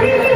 I'm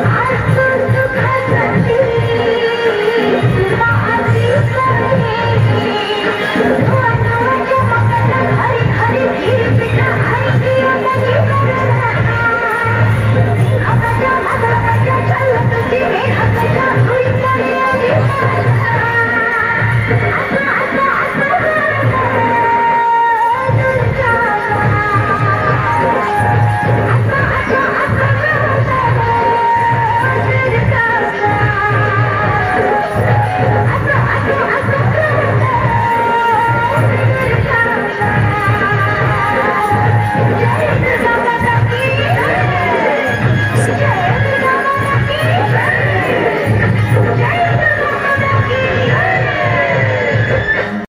Yeah.